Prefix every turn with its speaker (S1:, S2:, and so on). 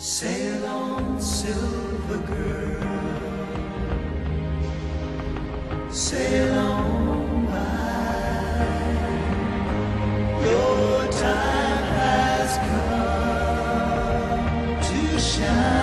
S1: Sail on, silver girl. Sail on by. Your time has come to shine.